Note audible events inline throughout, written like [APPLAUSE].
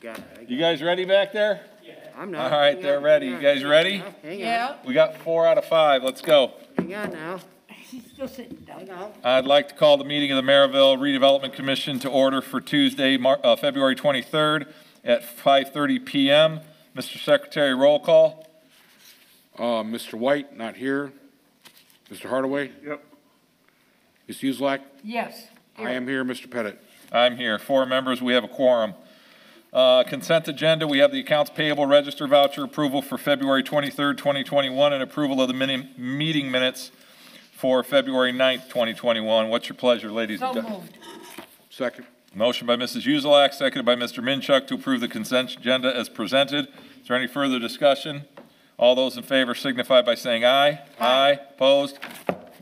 got it. I got You guys ready back there? I'm not. right, Hang they're on, ready. hang You on, guys hang ready? on, Hang on, Yeah, We got four out of five. Let's go. hang on now, he's still sitting down. on. I'd like to call the meeting of the Merrillville Redevelopment Commission to order for Tuesday, Mar- uh, February 23rd at 5:30 PM. Mr. Secretary, roll call. Uh, Mr. White, not here. Mr. Hardaway? Yep. Ms. Uzelak? Yes. I am here, Mr. Pettit. I'm here. Four members, we have a quorum. Uh, Consent agenda, we have the accounts payable register voucher approval for February 23rd, 2021, and approval of the mini- meeting minutes for February 9th, 2021. What's your pleasure, ladies So and gentlemen? moved. Second. Motion by Mrs. Uzelak, seconded by Mr. Minchuk to approve the consent agenda as presented. Is there any further discussion? All those in favor signify by saying aye. Aye. Opposed?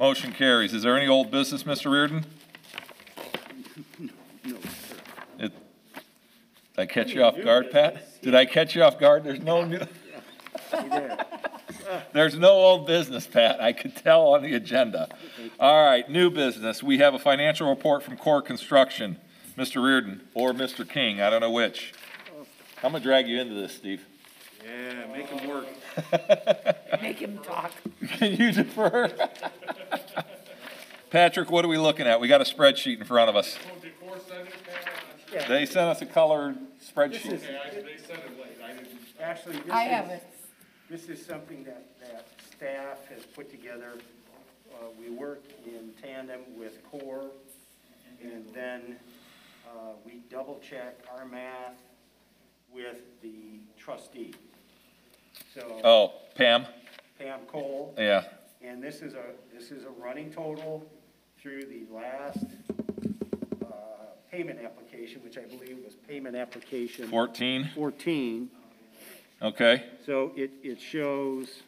Motion carries. Is there any old business, Mr. Reardon? Did I catch you off guard, Pat? Did I catch you off guard? There's no new, [LAUGHS] [LAUGHS] there's no old business, Pat. I could tell on the agenda. All right, new business. We have a financial report from Core Construction. Mr. Reardon or Mr. King, I don't know which. I'm gonna drag you into this, Steve. Yeah, make him work. [LAUGHS] Make him talk. Can you defer? Patrick, what are we looking at? We got a spreadsheet in front of us. They sent us a colored spreadsheet. Actually, this I have is, it. this is something that, that staff has put together. Uh, we work in tandem with CORE, and then, uh, we double check our math with the trustee. So Oh, Pam? Pam Cole, Yeah, and this is a, this is a running total through the last, payment application, which I believe was payment application 14, fourteen. okay. So it, it shows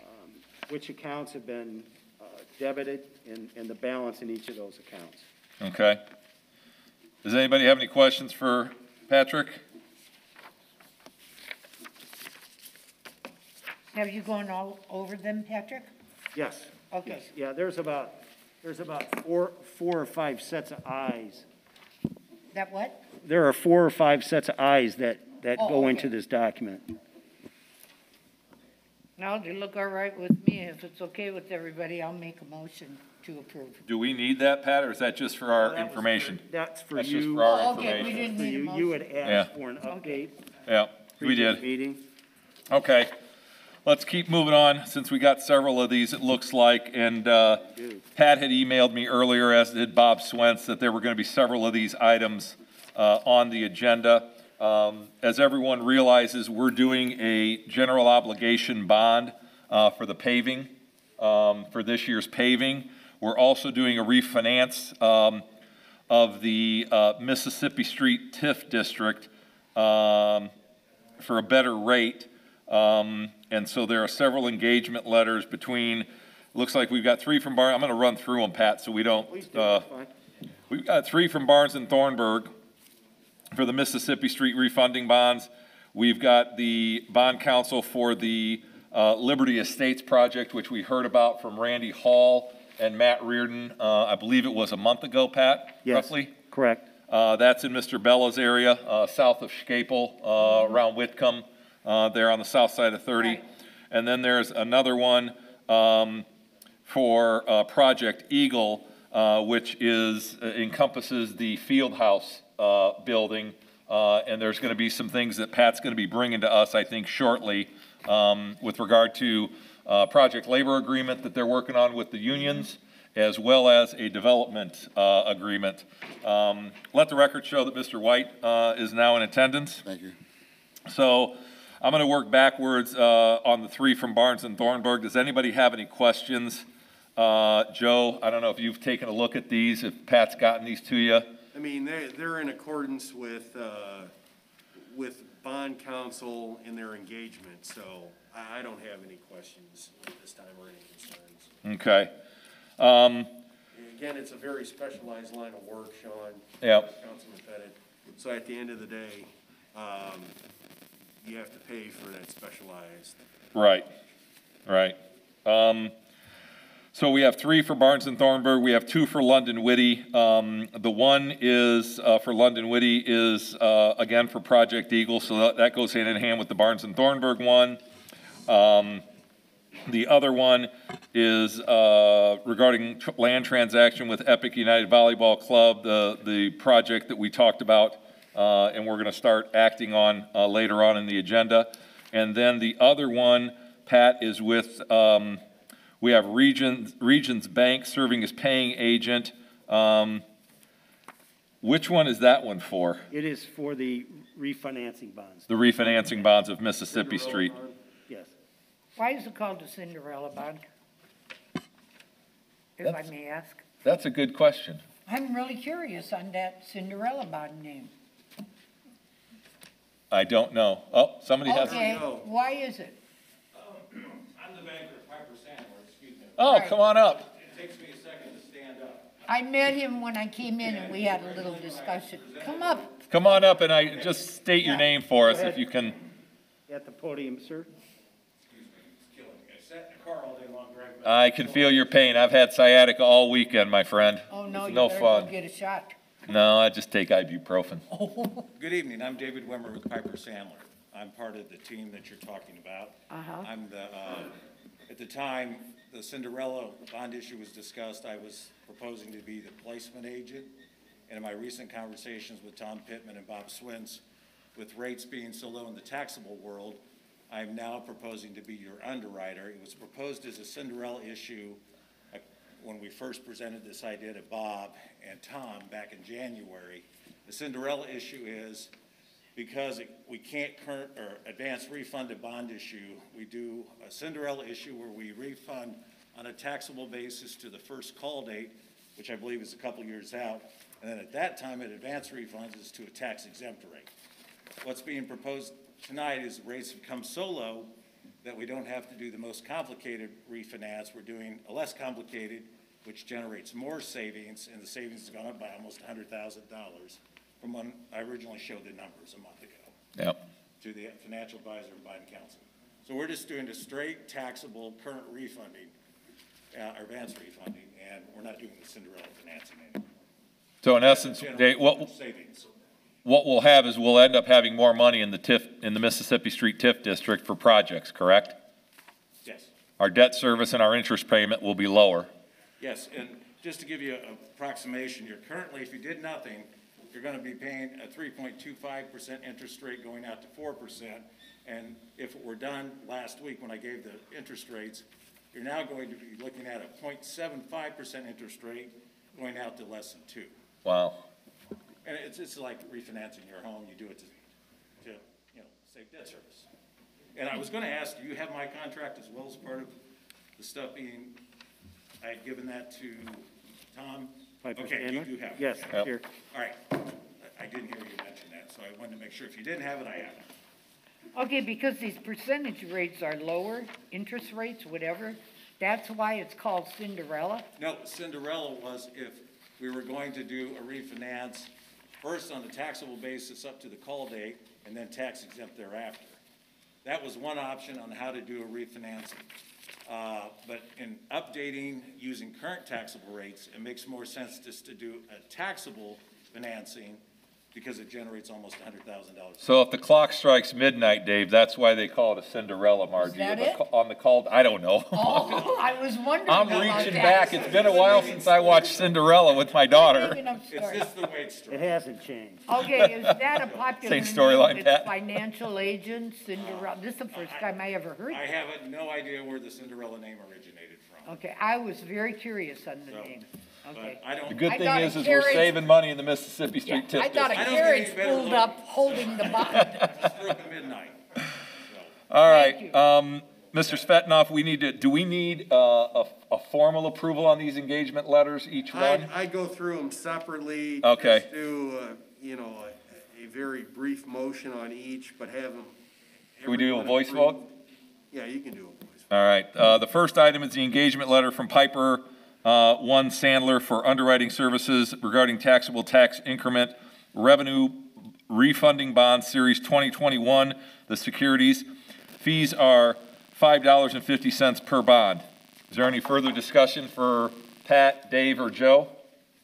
um, which accounts have been uh, debited and, and the balance in each of those accounts. Okay. Does anybody have any questions for Patrick? Have you gone all over them, Patrick? Yes. Okay. yes. Yeah, there's about, there's about four, four or five sets of eyes. That what? There are four or five sets of eyes that, that Oh, go okay. into this document. No, they look all right with me. If it's okay with everybody, I'll make a motion to approve. Do we need that, Pat, or is that just for our That was for- information? That's for That's just you. for our Oh, okay, we information. didn't for need a you. You had asked Yeah. for an Okay. update. Yeah, we previous did. Meeting. Okay, let's keep moving on, since we got several of these, it looks like, and, uh, Pat had emailed me earlier, as did Bob Swentz, that there were gonna be several of these items, uh, on the agenda. Um, as everyone realizes, we're doing a general obligation bond, uh, for the paving, um, for this year's paving. We're also doing a refinance, um, of the, uh, Mississippi Street TIF district, um, for a better rate. Um, and so there are several engagement letters between, looks like we've got three from Bar, I'm gonna run through them, Pat, so we don't, do, uh. We've got three from Barnes and Thornburg for the Mississippi Street refunding bonds. We've got the bond counsel for the uh, Liberty Estates project, which we heard about from Randy Hall and Matt Reardon, uh, I believe it was a month ago, Pat, Yes. roughly? Correct. Uh, That's in Mr. Bella's area, uh, south of Scapel, uh, around Whitcomb, uh, there on the south side of 30. Right. And then there's another one um, for uh, Project Eagle, uh, which is, encompasses the field house uh, building. Uh, And there's going to be some things that Pat's going to be bringing to us, I think, shortly um, with regard to uh, project labor agreement that they're working on with the unions, as well as a development uh, agreement. Um, Let the record show that Mr. White uh, is now in attendance. Thank you. So I'm going to work backwards uh, on the three from Barnes and Thornburg. Does anybody have any questions? Uh, Joe, I don't know if you've taken a look at these, if Pat's gotten these to you. I mean, they're, they're in accordance with, uh, with bond counsel in their engagement, so I, I don't have any questions at this time or any concerns. Okay. Um, Again, it's a very specialized line of work, Sean. Yeah. Councilman Pettit. So at the end of the day, um, you have to pay for that specialized. Right, right. Um, So we have three for Barnes and Thornburg, we have two for London Witte. Um, the one is, uh, for London Witte is, uh, again, for Project Eagle, so that, that goes hand in hand with the Barnes and Thornburg one. Um, the other one is, uh, regarding tr- land transaction with Epic United Volleyball Club, the, the project that we talked about, uh, and we're gonna start acting on, uh, later on in the agenda. And then the other one, Pat, is with, um, we have Regions, Regions Bank serving as paying agent. Um, Which one is that one for? It is for the refinancing bonds, The refinancing bonds of Mississippi Street. yes. Why is it called the Cinderella bond? If I may ask. That's a good question. I'm really curious on that Cinderella bond name. I don't know. Oh, somebody has, Okay, know. why is it? [COUGHS] I'm the banker at Piper Sandler, excuse me. oh, come on up. It takes me a second to stand up. I met him when I came in and we had a little discussion. Come up. Come on up and I, just state your name for us if you can. At the podium, sir. Excuse me, it's killing me. I sat in the car all day long driving back. I can feel your pain. I've had sciatica all weekend, my friend. Oh, no, It's you no better go fun. get a shot. No, I just take ibuprofen. [LAUGHS] Good evening, I'm David Wimmer with Piper Sandler. I'm part of the team that you're talking about. Uh-huh. I'm the, uh, at the time, the Cinderella bond issue was discussed, I was proposing to be the placement agent. And in my recent conversations with Tom Pittman and Bob Swins, with rates being so low in the taxable world, I'm now proposing to be your underwriter. It was proposed as a Cinderella issue when we first presented this idea to Bob and Tom back in January. The Cinderella issue is because it- we can't current, or advance refund a bond issue, we do a Cinderella issue where we refund on a taxable basis to the first call date, which I believe is a couple years out. And then at that time, it advance refunds is to a tax exempt rate. What's being proposed tonight is rates have come so low that we don't have to do the most complicated refinance. We're doing a less complicated, which generates more savings, and the savings has gone up by almost hundred thousand dollars from when I originally showed the numbers a month ago Yep. to the financial advisor and bond counsel. So we're just doing a straight taxable current refunding, uh, or advance refunding, and we're not doing the Cinderella financing anymore. So in essence, Dave, what, Savings. what we'll have is we'll end up having more money in the TIF, in the Mississippi Street TIF district for projects, correct? Yes. Our debt service and our interest payment will be lower. Yes, and just to give you an approximation, you're currently, if you did nothing, you're gonna be paying a three point two five percent interest rate going out to four percent. And if it were done last week when I gave the interest rates, you're now going to be looking at a 0.75 percent interest rate going out to less than two. Wow. And it's, it's like refinancing your home, you do it to, to, you know, save debt service. And I was gonna ask, do you have my contract as well as part of the stuff being, I had given that to Tom? Piper Okay, you Sandler? do have it. Yes, Yep. here. All right, I, I didn't hear you mention that, so I wanted to make sure, if you didn't have it, I have it. Okay, because these percentage rates are lower, interest rates, whatever, that's why it's called Cinderella? No, Cinderella was if we were going to do a refinance, first on the taxable basis up to the call date, and then tax exempt thereafter. That was one option on how to do a refinancing. Uh, but in updating using current taxable rates, it makes more sense just to do a taxable financing because it generates almost hundred thousand dollars. So if the clock strikes midnight, Dave, that's why they call it a Cinderella, Margie. that on the it? On the call, I don't know. [LAUGHS] Oh, I was wondering I'm about reaching that. back. It's been a while since I watched Cinderella with my daughter. Making up It's stories. just the way it's It structured. hasn't changed. Okay, is that a [LAUGHS] popular Same name? storyline, It's Pat. Financial agent Cinderella, this is the first time I ever heard I that. have no idea where the Cinderella name originated from. Okay, I was very curious on the So, name, But okay. I don't. The good I thing thought is, is we're carriage- saving money in the Mississippi Yeah, Street TIF I thought a district. I don't get any carriage better pulled look. up holding the bond. [LAUGHS] Stroke of midnight. So, All Thank you. um, Mr. Svetanoff, we need to, do we need, uh, a, a formal approval on these engagement letters, each one? I, I go through them separately. Okay. just Do, uh, you know, a, a very brief motion on each, but have them. Can we do a everyone voice approve. vote? Yeah, you can do a voice. All right, uh, the first item is the engagement letter from Piper, uh, One Sandler for underwriting services regarding taxable tax increment revenue refunding bond series twenty twenty-one. The securities fees are five dollars and fifty cents per bond. Is there any further discussion for Pat, Dave, or Joe?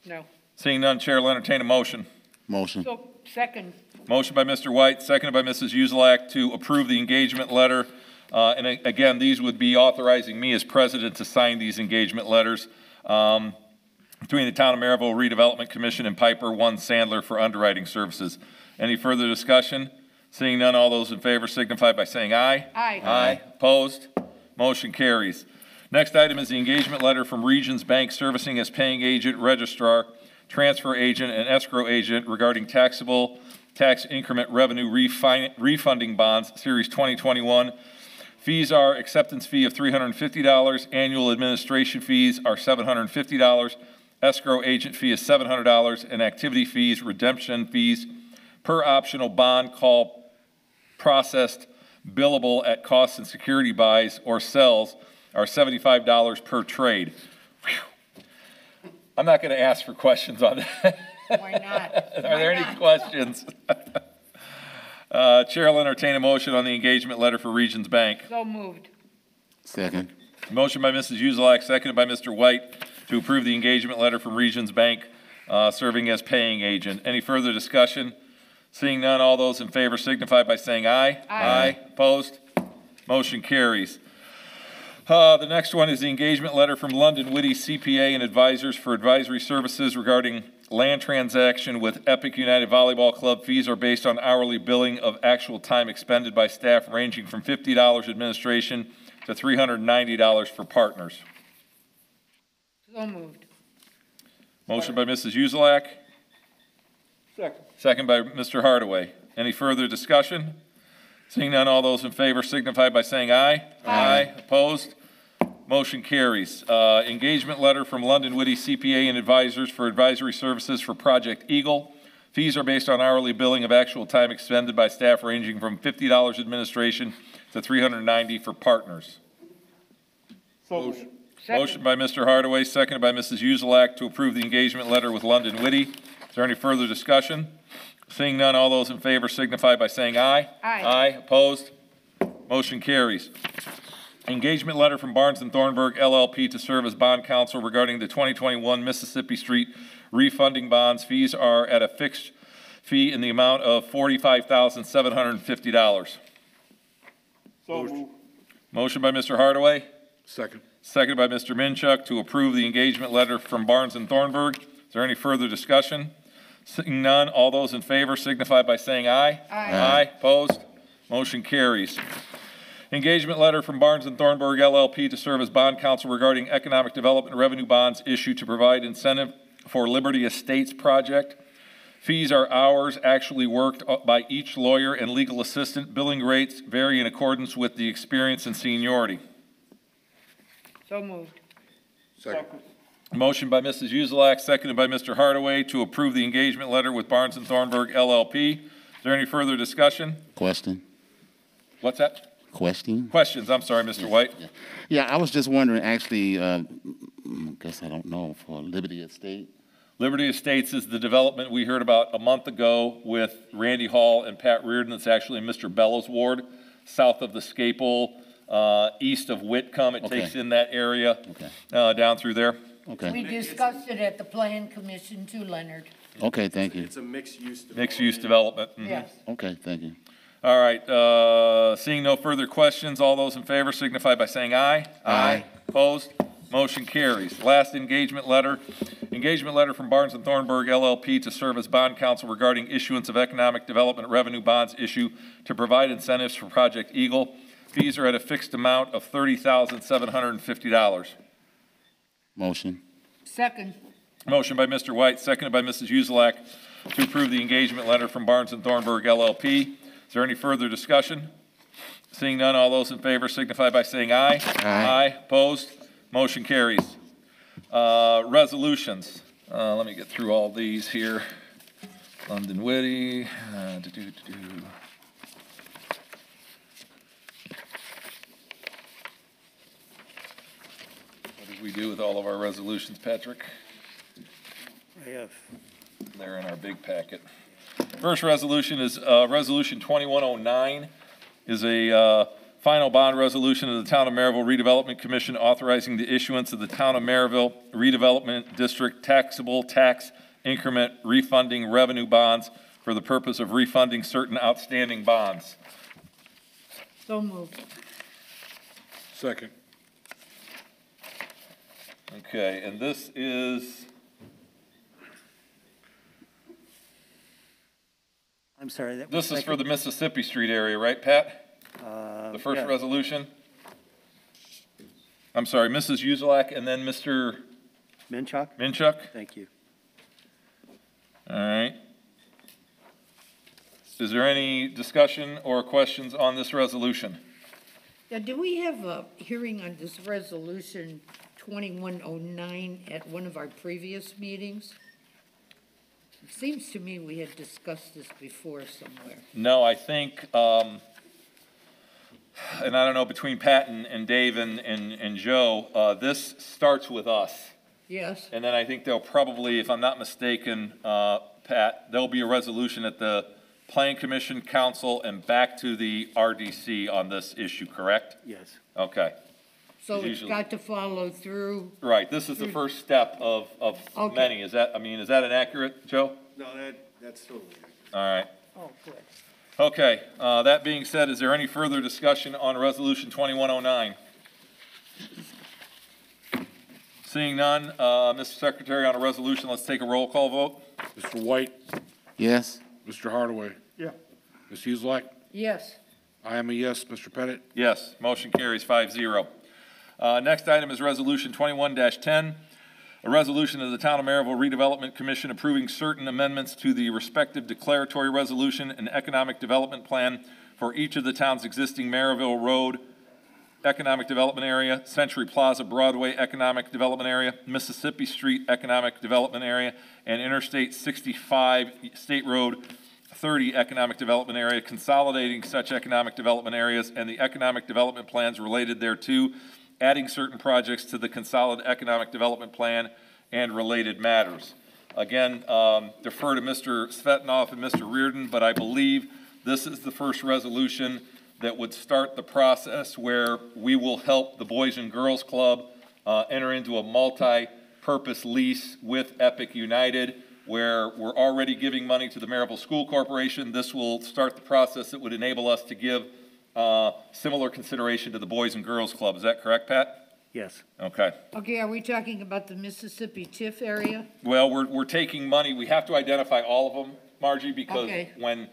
No. Seeing none, Chair will entertain a motion. Motion. So, second, Motion by Mr. White, seconded by Mrs. Uzelak to approve the engagement letter. Uh, And again, these would be authorizing me as president to sign these engagement letters um, between the Town of Merrillville Redevelopment Commission and Piper One Sandler for underwriting services. Any further discussion? Seeing none, all those in favor signify by saying aye. Aye. Aye. Opposed? Motion carries. Next item is the engagement letter from Regions Bank Servicing as paying agent, registrar, transfer agent, and escrow agent regarding taxable tax increment revenue refin- refunding bonds, Series 2021. Fees are acceptance fee of $350, annual administration fees are $750, escrow agent fee is $700, and activity fees, redemption fees per optional bond call processed billable at cost and security buys or sells are $75 per trade. Whew. I'm not going to ask for questions on that. why not? [LAUGHS] Are there any questions? [LAUGHS] Uh, Chair will entertain a motion on the engagement letter for Regions Bank. So moved. Second. Motion by Mrs. Uzelak, seconded by Mr. White, to approve the engagement letter from Regions Bank, uh, serving as paying agent. Any further discussion? Seeing none, all those in favor signify by saying aye. Aye. Opposed? Motion carries. Uh, the next one is the engagement letter from London Witte CPA and advisors for advisory services regarding land transaction with Epic United Volleyball Club. Fees are based on hourly billing of actual time expended by staff ranging from fifty dollars administration to three hundred and ninety dollars for partners. So moved. Motion by Mrs. Uzelak. Second. Second by Mr. Hardaway. Any further discussion? Seeing none, all those in favor signify by saying aye. Aye. Opposed? Motion carries. Uh, Engagement letter from London Witte CPA and advisors for advisory services for Project Eagle. Fees are based on hourly billing of actual time expended by staff ranging from $50 administration to 390 for partners. Motion Second, by Mr. Hardaway, seconded by Mrs. Uzelak to approve the engagement letter with London Witte. Is there any further discussion? Seeing none, all those in favor signify by saying aye. Aye. Aye, opposed? Motion carries. Engagement letter from Barnes and Thornburg LLP to serve as bond counsel regarding the 2021 Mississippi Street refunding bonds. Fees are at a fixed fee in the amount of $45,750. So moved. Motion by Mr. Hardaway, Second. Seconded by Mr. Minchuk to approve the engagement letter from Barnes and Thornburg. Is there any further discussion? Seeing none, all those in favor signify by saying aye. Aye. Aye, opposed? Motion carries. Engagement letter from Barnes and Thornburg LLP to serve as bond counsel regarding economic development revenue bonds issued to provide incentive for Liberty Estates project. Fees are hours actually worked uh, by each lawyer and legal assistant. Billing rates vary in accordance with the experience and seniority. so moved. Second. Motion by Mrs. Uzelak, seconded by Mr. Hardaway to approve the engagement letter with Barnes and Thornburg LLP. Is there any further discussion? Question. What's that? Question. Questions? I'm sorry, Mr. White. Yeah, I was just wondering, actually, uh, mm, guess I don't know, for Liberty Estate. Liberty Estates is the development we heard about a month ago with Randy Hall and Pat Reardon. It's actually Mr. Bellows' ward, south of the Scapel, uh, east of Whitcomb. It Okay. takes in that area, Okay. uh, down through there. Okay. We discussed it at the plan commission too, Leonard. Okay, thank you. It's a mixed-use development. Mixed-use development. Mhm. Yes. Okay, thank you. All right, uh, seeing no further questions, all those in favor signify by saying aye. Aye. Opposed? Motion carries. Last engagement letter, engagement letter from Barnes and Thornburg LLP to serve as bond counsel regarding issuance of economic development revenue bonds issue to provide incentives for Project Eagle. Fees are at a fixed amount of thirty thousand seven hundred and fifty dollars. Motion. Second, Motion by Mr. White, seconded by Mrs. Uzelak to approve the engagement letter from Barnes and Thornburg LLP. Is there any further discussion? Seeing none, all those in favor signify by saying aye. Aye. opposed? Motion carries. Uh, resolutions. Uh, let me get through all these here. London Witte, uh, do-do-do-do. What did we do with all of our resolutions, Patrick? I have They're in our big packet. First resolution is, uh, Resolution 2109 is a, uh, final bond resolution of the Town of Merrillville Redevelopment Commission authorizing the issuance of the Town of Merrillville Redevelopment District taxable tax increment refunding revenue bonds for the purpose of refunding certain outstanding bonds. So moved. Second. Okay, and this is, I'm sorry, that this is for the Mississippi Street area, right, Pat? Uh, the first yeah. resolution? I'm sorry, Mrs. Uzelak and then Mr. Minchuk? Minchuk? Thank you. All right. Is there any discussion or questions on this resolution? Now, do we have a hearing on this resolution twenty-one oh nine at one of our previous meetings? It seems to me we had discussed this before somewhere. No, I think, um, and I don't know, between Pat and, and Dave and, and, and Joe, uh, this starts with us. Yes, And then I think they'll probably, if I'm not mistaken, uh, Pat, there'll be a resolution at the Plan Commission, Council, and back to the RDC on this issue, correct? Yes. Okay, so it's Usually- got to follow through. right, this is the first step of, of Okay. many, is that, I mean, is that inaccurate, Joe? No, that, that's totally accurate. All right. Oh, good. Okay, uh, that being said, is there any further discussion on Resolution 2109? Seeing none, uh, Mr. Secretary, on a resolution, let's take a roll call vote. Mr. White, Yes? Mr. Hardaway, Yeah. Ms. Uzelak, Yes, I am a yes, Mr. Pettit. Yes, motion carries 5-0. Uh, next item is Resolution 21-10, a resolution of the Town of Merrillville Redevelopment Commission approving certain amendments to the respective declaratory resolution and economic development plan for each of the town's existing Merrillville Road Economic Development Area, Century Plaza Broadway Economic Development Area, Mississippi Street Economic Development Area, and Interstate sixty-five State Road 30 Economic Development Area, consolidating such economic development areas and the economic development plans related thereto, adding certain projects to the consolidated economic development plan and related matters. Again, um, defer to Mr. Svetanoff and Mr. Reardon, but I believe this is the first resolution that would start the process where we will help the Boys and Girls Club uh, enter into a multi-purpose lease with Epic United, where we're already giving money to the Merrillville School Corporation. This will start the process that would enable us to give uh, similar consideration to the Boys and Girls Club. Is that correct, Pat? Yes. Okay. okay, are we talking about the Mississippi TIF area? Well, we're, we're taking money, we have to identify all of them, Margie, because Okay. when,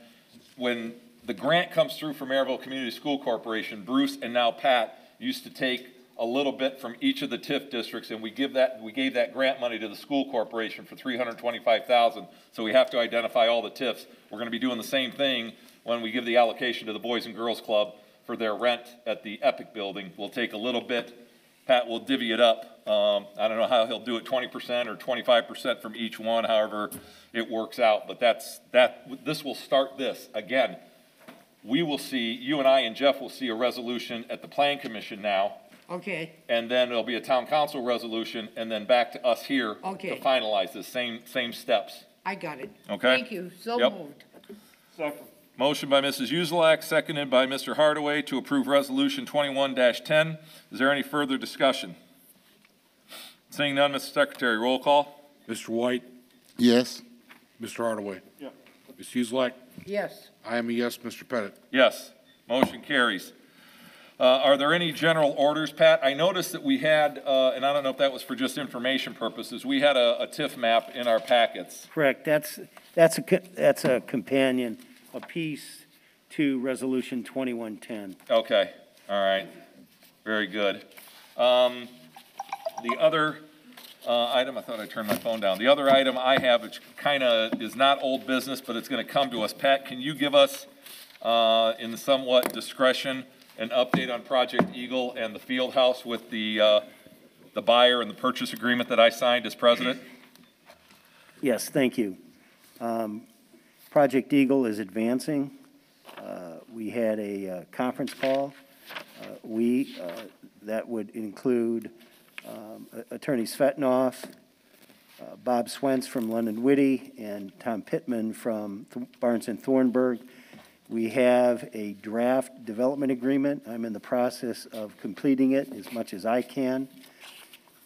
when the grant comes through from Merrillville Community School Corporation, Bruce and now Pat used to take a little bit from each of the TIF districts, and we give that, we gave that grant money to the school corporation for three hundred and twenty-five thousand, so we have to identify all the TIFs. We're gonna be doing the same thing when we give the allocation to the Boys and Girls Club for their rent at the Epic Building. We'll take a little bit, Pat will divvy it up. Um, I don't know how he'll do it, twenty percent or twenty-five percent from each one, however it works out, but that's, that, this will start this. Again, we will see, you and I and Jeff will see a resolution at the Plan Commission now, Okay, and then there'll be a town council resolution, and then back to us here to finalize this, same, same steps. I got it. Okay. Thank you, so Yep. moved. Second. Motion by Mrs. Uzelak, seconded by Mr. Hardaway to approve Resolution 21-10. Is there any further discussion? Seeing none, Mr. Secretary, roll call? Mr. White, Yes? Mr. Hardaway. Yeah. Ms. Uzelak, Yes, I am a yes, Mr. Pettit. Yes, motion carries. Uh, are there any general orders, Pat? I noticed that we had, uh, and I don't know if that was for just information purposes, we had a, a TIF map in our packets. Correct, that's, that's a, co- that's a companion, a piece to Resolution 2110. Okay, all right, very good. Um, the other, uh, item, I thought I turned my phone down. The other item I have, which kind of is not old business, but it's going to come to us. Pat, can you give us, uh, in somewhat discretion, an update on Project Eagle and the field house with the, uh, the buyer and the purchase agreement that I signed as president? Yes, thank you. Um, Project Eagle is advancing. Uh, We had a uh, conference call. Uh, We, uh, that would include um, Attorney uh, Bob Swentz from London Witte, and Tom Pittman from Th- Barnes and Thornburg. We have a draft development agreement. I'm in the process of completing it as much as I can.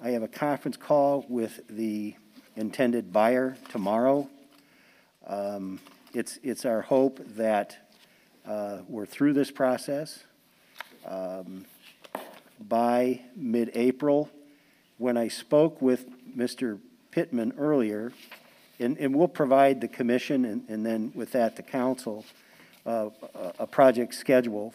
I have a conference call with the intended buyer tomorrow. Um, It's, it's our hope that uh, we're through this process um, by mid-April. When I spoke with Mr. Pittman earlier, and, and we'll provide the commission and, and then with that, the council, uh, a, project schedule.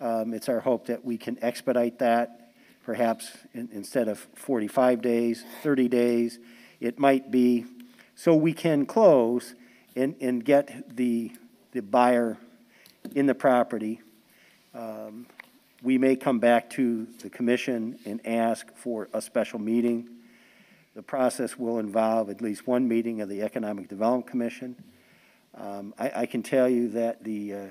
Um, It's our hope that we can expedite that, perhaps in- instead of 45 days, 30 days. It might be, so we can close and, and get the, the buyer in the property. Um, We may come back to the commission and ask for a special meeting. The process will involve at least one meeting of the Economic Development Commission. Um, I, I can tell you that the uh,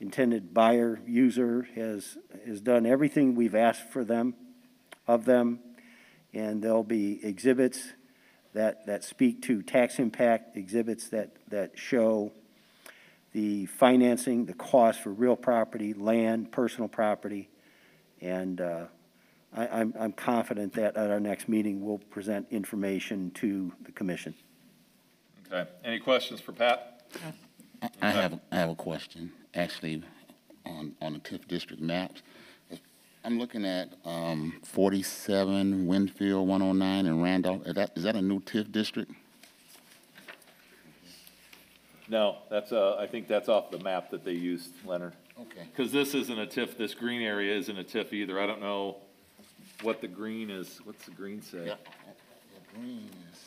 intended buyer, user has, has done everything we've asked for them, of them, and there'll be exhibits that, that speak to tax impact, exhibits that, that show the financing, the cost for real property, land, personal property, and uh, I, I'm, I'm confident that at our next meeting, we'll present information to the commission. Okay, any questions for Pat? I- have, I have a question, actually, on, on the TIF district maps. I'm looking at, um, forty-seven Winfield, one oh nine, and Randolph. Is that, is that a new TIF district? No, that's, uh, I think that's off the map that they used, Leonard. Okay. Because this isn't a TIF, this green area isn't a TIF either. I don't know what the green is, what's the green say? Yeah, the green is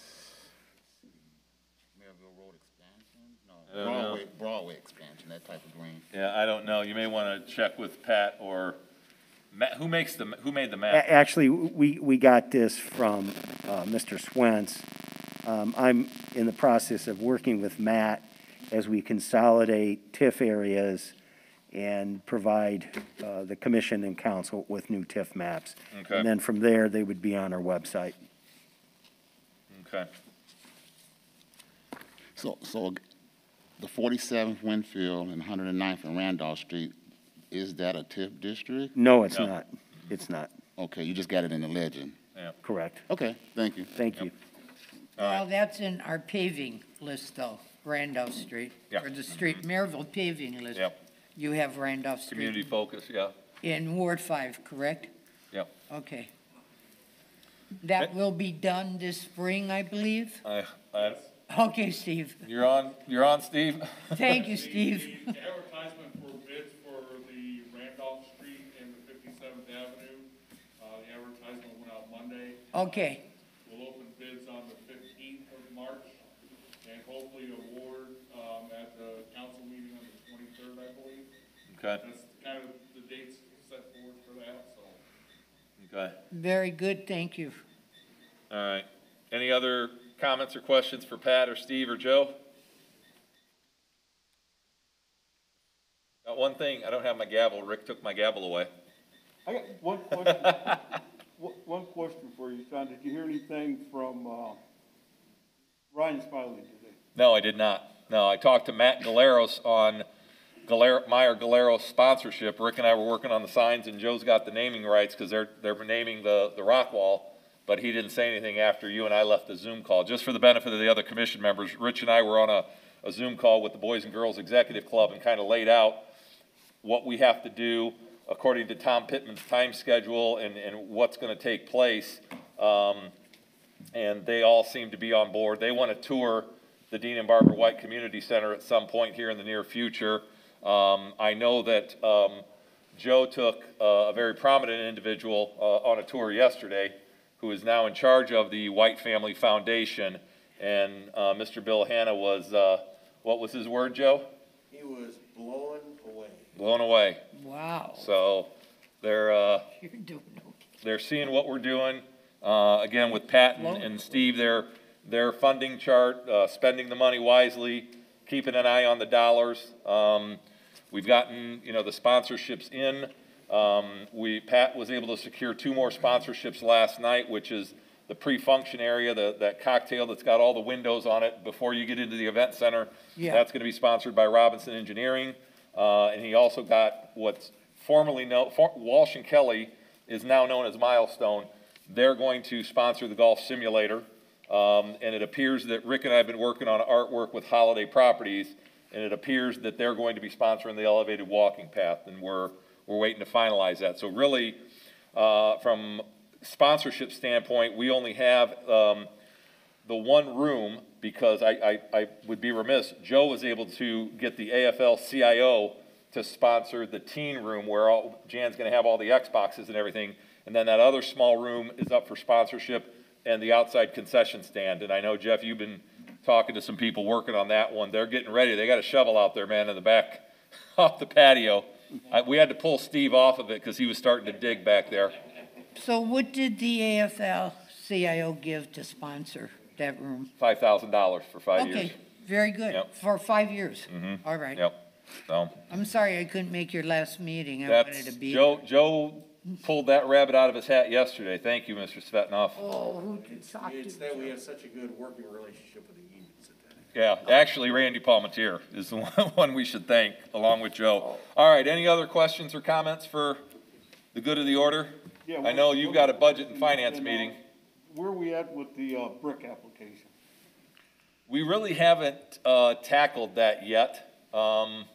Merrillville Road expansion? I don't know. Broadway, Broadway expansion, that type of green. Yeah, I don't know. You may want to check with Pat or, Matt, who makes the, who made the map? A- Actually, we, we got this from uh, Mr. Swens. Um, I'm in the process of working with Matt as we consolidate TIF areas and provide uh, the commission and council with new TIF maps. Okay. And then from there, they would be on our website. Okay. So, so the forty-seventh Winfield and 109th and Randolph Street, is that a TIF district? No, it's No. not. It's not. Okay, you just got it in the legend. Yeah. Correct. Okay, thank you. Thank you. Well, that's in our paving list though, Randolph Street. Yep. Or the street, mm-hmm. Merrillville paving list. Yep. You have Randolph Street. Community Street focus, yeah, in Ward Five, correct? yep. Okay. That will be done this spring, I believe? I, I, Okay, Steve. you're on, you're on, Steve? Thank you, Steve. [LAUGHS] The advertisement for bids for the Randolph Street and the Fifty-seventh Avenue, uh, the advertisement went out Monday. Okay, We'll open bids on the fifteenth of March and hopefully award, um, at the council meeting on the twenty-third, I believe. Okay, That's kind of the dates set forward for that, so. okay, very good, thank you. all right. Any other comments or questions for Pat or Steve or Joe? Got one thing, I don't have my gavel. Rick took my gavel away. I got one question, [LAUGHS] one, question for you, Son. Did you hear anything from, uh, Ryan Smiley today? No, I did not. No, I talked to Matt Galeros on Galer, Meyer Galeros sponsorship. Rick and I were working on the signs and Joe's got the naming rights because they're, they're naming the, the rock wall. But he didn't say anything after you and I left the Zoom call. Just for the benefit of the other commission members, Rich and I were on a, a Zoom call with the Boys and Girls Executive Club and kind of laid out what we have to do according to Tom Pittman's time schedule and, and what's gonna take place. Um, and they all seem to be on board. They want to tour the Dean and Barbara White Community Center at some point here in the near future. Um, I know that, um, Joe took uh, a very prominent individual, uh, on a tour yesterday who is now in charge of the White Family Foundation. And, uh, Mr. Bill Hanna was, uh, what was his word, Joe? He was blown away. Blown away. Wow, So they're, uh, [LAUGHS] you're doing okay. they're seeing what we're doing. Uh, again, with Pat and, and Steve, their, their funding chart, uh, spending the money wisely, keeping an eye on the dollars. Um, we've gotten, you know, the sponsorships in. Um, we, Pat was able to secure two more sponsorships last night, which is the pre-function area, the, that cocktail that's got all the windows on it before you get into the event center. Yeah. That's gonna be sponsored by Robinson Engineering. Uh, and he also got what's formerly known, for- Walsh and Kelly is now known as Milestone. They're going to sponsor the golf simulator. Um, and it appears that Rick and I have been working on artwork with Holladay Properties, and it appears that they're going to be sponsoring the elevated walking path, and we're, we're waiting to finalize that. So really, uh, from sponsorship standpoint, we only have, um, the one room, because I, I, I would be remiss, Joe was able to get the AFL-CIO to sponsor the teen room where all, Jan's gonna have all the Xboxes and everything. And then that other small room is up for sponsorship and the outside concession stand. And I know, Jeff, you've been talking to some people working on that one. They're getting ready. They got a shovel out there, man, in the back, [LAUGHS] off the patio. I, we had to pull Steve off of it because he was starting to dig back there. So what did the AFL-CIO give to sponsor that room? Five thousand dollars for five years. Okay, very good, Yep. for five years. Mm-hmm. All right. Yep, so. I'm sorry I couldn't make your last meeting, I That's, wanted to be. Joe, Joe pulled that rabbit out of his hat yesterday. Thank you, Mr. Svetanoff. Oh, who did talk It's to? that we have such a good working relationship with the unions at that. Yeah, actually Randy Palmateer is the [LAUGHS] one- we should thank, along with Joe. All right, any other questions or comments for the good of the order? Yeah, I know you've got a budget and finance uh, meeting. Where are we at with the, uh, brick application? We really haven't, uh, tackled that yet. Um,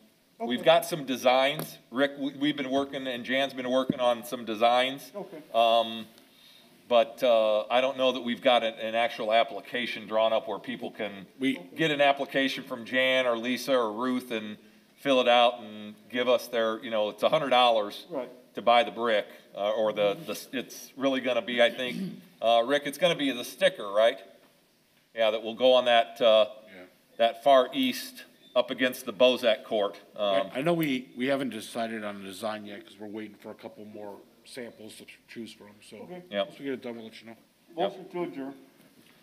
we've got some designs. Rick, we, we've been working, and Jan's been working on some designs. Okay. Um, but, uh, I don't know that we've got an, an actual application drawn up where people can We, get an application from Jan or Lisa or Ruth and fill it out and give us their, you know, it's a hundred dollars Right. to buy the brick, uh, or the, the, it's really gonna be, I think, uh, Rick, it's gonna be the sticker, right? Yeah, that will go on that, uh, Yeah. that far east, up against the Bozak court. Um, I know we, we haven't decided on the design yet, because we're waiting for a couple more samples to choose from, so. Okay. Yep. Once we get it done, we'll let you know. Motion to adjourn.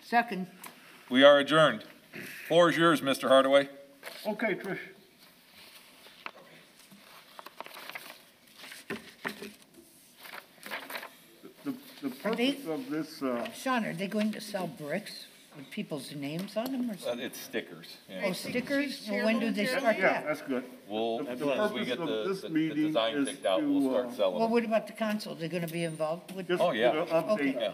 Second, we are adjourned. Floor is yours, Mr. Hardaway. Okay, Trish. The, the they- purpose of this, uh, Sean, are they going to sell bricks with people's names on them or Uh, something? it's stickers, yeah. Oh, stickers? Well, when do they start yeah, that? that's good. We'll, The- as the as we purpose get of the, this the- the meeting design is picked out, we'll to, start uh, selling Well, them. what about the council? They're gonna be involved with? Just Oh, get yeah. an update Okay. Yeah.